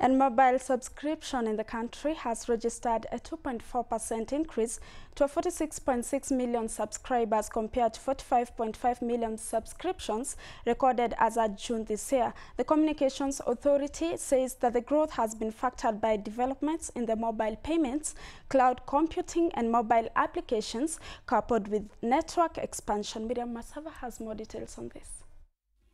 And mobile subscription in the country has registered a 2.4% increase to 46.6 million subscribers compared to 45.5 million subscriptions recorded as at June this year. The Communications Authority says that the growth has been factored by developments in the mobile payments, cloud computing and mobile applications coupled with network expansion. Miriam Masava has more details on this.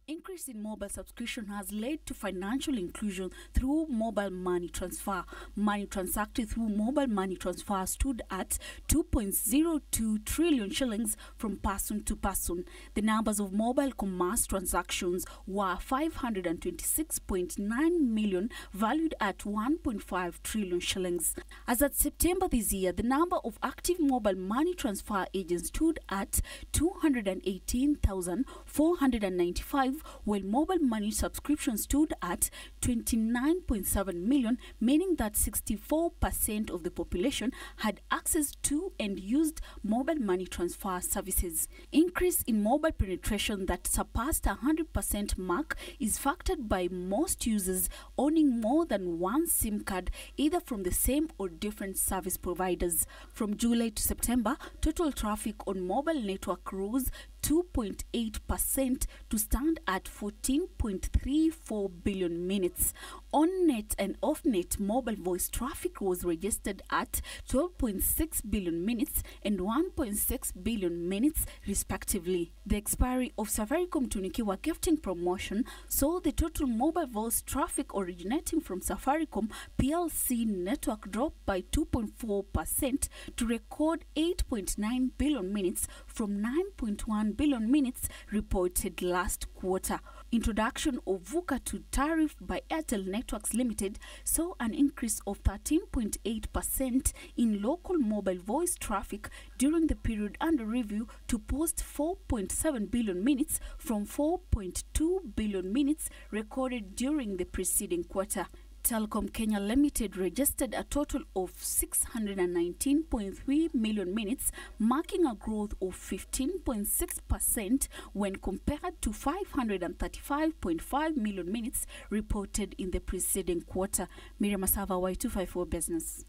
Increase in mobile subscription has led to financial inclusion through mobile money transfer. Money transacted through mobile money transfer stood at 2.02 trillion shillings from person to person. The numbers of mobile commerce transactions were 526.9 million, valued at 1.5 trillion shillings. As at September this year, the number of active mobile money transfer agents stood at 218,495 while mobile money subscriptions stood at 29.7 million, meaning that 64% of the population had access to and used mobile money transfer services. Increase in mobile penetration that surpassed 100% mark is factored by most users owning more than one SIM card, either from the same or different service providers. From July to September, total traffic on mobile network rose 2.8% to stand at 14.34 billion minutes. On-net and off-net mobile voice traffic was registered at 12.6 billion minutes and 1.6 billion minutes respectively. The expiry of Safaricom Tunukiwa gifting promotion saw the total mobile voice traffic originating from Safaricom PLC network drop by 2.4% to record 8.9 billion minutes from 9.1 billion minutes reported last quarter. Introduction of VUCA to tariff by Airtel Networks Limited saw an increase of 13.8% in local mobile voice traffic during the period under review to post 4.7 billion minutes from 4.2 billion minutes recorded during the preceding quarter. Telecom Kenya Limited registered a total of 619.3 million minutes, marking a growth of 15.6% when compared to 535.5 million minutes reported in the preceding quarter. Miriam Asava, Y254 Business.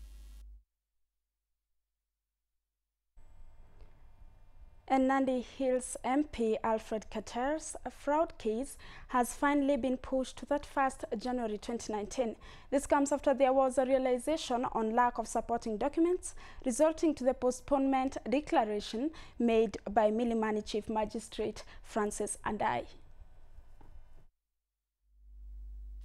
And Nandi Hills MP Alfred Keter's fraud case has finally been pushed to 31st January 2019. This comes after there was a realization on lack of supporting documents, resulting to the postponement declaration made by Milimani Chief Magistrate Francis Andayi.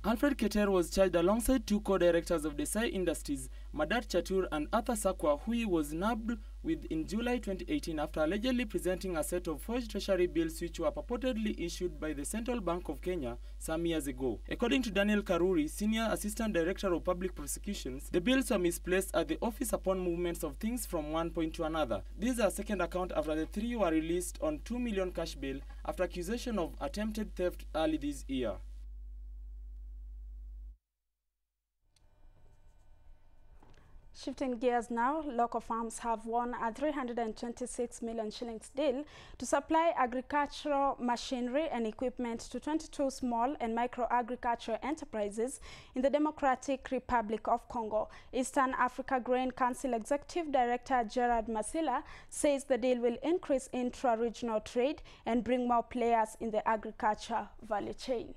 Alfred Keter was charged alongside two co-directors of Desai Industries, Madat Chatur and Arthur Sakwa, who he was nabbed with in July 2018 after allegedly presenting a set of forged treasury bills which were purportedly issued by the Central Bank of Kenya some years ago. According to Daniel Karuri, Senior Assistant Director of Public Prosecutions, the bills were misplaced at the office upon movements of things from one point to another. This is a second account after the three were released on 2 million cash bail after accusation of attempted theft early this year. Shifting gears now, local farms have won a 326 million shillings deal to supply agricultural machinery and equipment to 22 small and micro agricultural enterprises in the Democratic Republic of Congo. Eastern Africa Grain Council Executive Director Gerald Masila says the deal will increase intra-regional trade and bring more players in the agriculture value chain.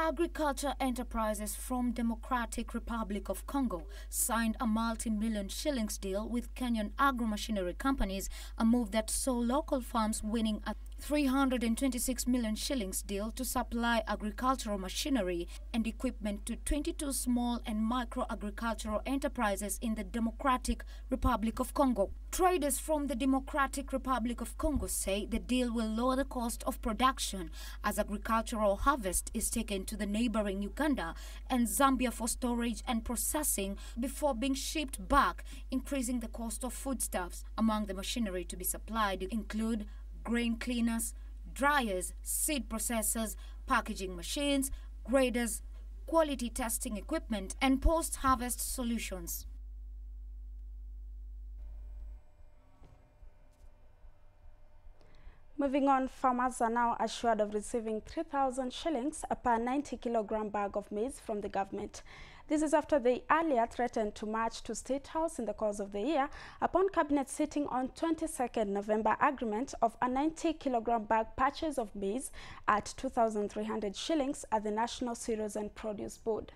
Agriculture enterprises from Democratic Republic of Congo signed a multi-million shillings deal with Kenyan agro-machinery companies, a move that saw local farms winning a 326 million shillings deal to supply agricultural machinery and equipment to 22 small and micro agricultural enterprises in the Democratic Republic of Congo. Traders from the Democratic Republic of Congo say the deal will lower the cost of production as agricultural harvest is taken to the neighboring Uganda and Zambia for storage and processing before being shipped back, increasing the cost of foodstuffs. Among the machinery to be supplied include grain cleaners, dryers, seed processors, packaging machines, graders, quality testing equipment, and post-harvest solutions. Moving on, farmers are now assured of receiving 3,000 shillings per 90 kilogram bag of maize from the government. This is after they earlier threatened to march to State House in the course of the year upon Cabinet sitting on 22nd November agreement of a 90 kilogram bag purchase of maize at 2,300 shillings at the National Cereals and Produce Board.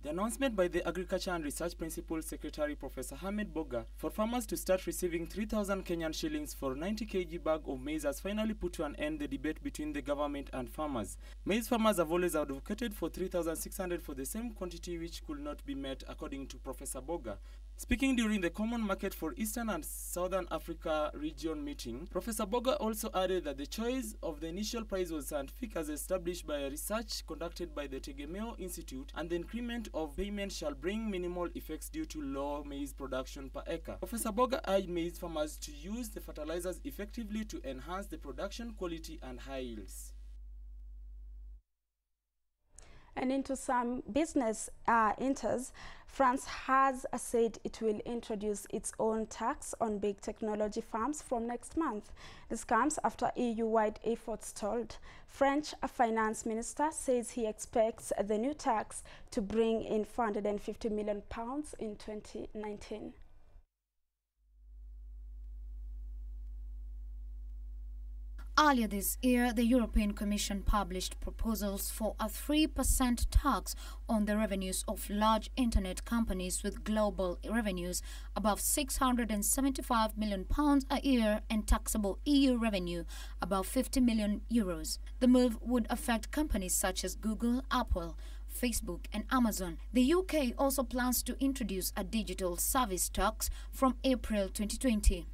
The announcement by the Agriculture and Research Principal Secretary Professor Hamadi Boga for farmers to start receiving 3,000 Kenyan shillings for 90 kg bag of maize has finally put to an end the debate between the government and farmers. Maize farmers have always advocated for 3,600 for the same quantity which could not be met according to Professor Boga. Speaking during the Common Market for Eastern and Southern Africa region meeting, Professor Boga also added that the choice of the initial price was scientific as established by a research conducted by the Tegemeo Institute and the increment of payment shall bring minimal effects due to low maize production per acre. Professor Boga urged maize farmers to use the fertilizers effectively to enhance the production quality and high yields. And into some business uh, enters, France has said it will introduce its own tax on big technology firms from next month. This comes after EU-wide efforts stalled. French finance minister says he expects the new tax to bring in 450 million pounds in 2019. Earlier this year, the European Commission published proposals for a 3% tax on the revenues of large internet companies with global revenues above 675 million pounds a year and taxable EU revenue above 50 million euros. The move would affect companies such as Google, Apple, Facebook and Amazon. The UK also plans to introduce a digital service tax from April 2020.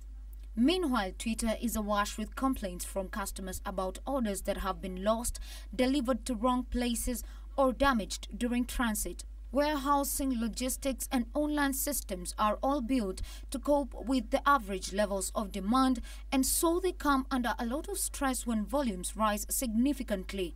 Meanwhile, Twitter is awash with complaints from customers about orders that have been lost, delivered to wrong places, or damaged during transit. Warehousing, logistics, and online systems are all built to cope with the average levels of demand, and so they come under a lot of stress when volumes rise significantly.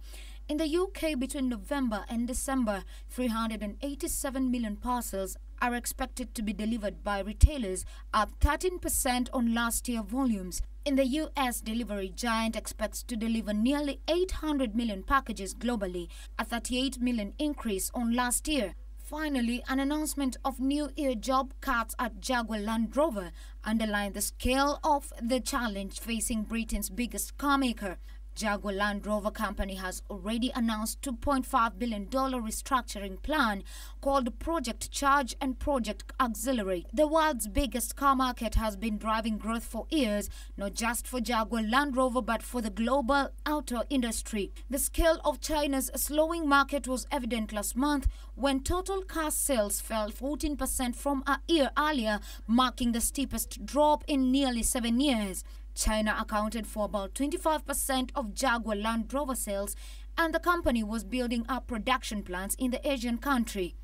In the UK, between November and December, 387 million parcels are expected to be delivered by retailers, up 13% on last year volumes. In the US, delivery giant expects to deliver nearly 800 million packages globally, a 38 million increase on last year. Finally, an announcement of new year job cuts at Jaguar Land Rover underlined the scale of the challenge facing Britain's biggest carmaker. Jaguar Land Rover Company has already announced $2.5 billion restructuring plan called Project Charge and Project Accelerate. The world's biggest car market has been driving growth for years, not just for Jaguar Land Rover but for the global auto industry. The scale of China's slowing market was evident last month when total car sales fell 14% from a year earlier, marking the steepest drop in nearly seven years. China accounted for about 25% of Jaguar Land Rover sales, and the company was building up production plants in the Asian country.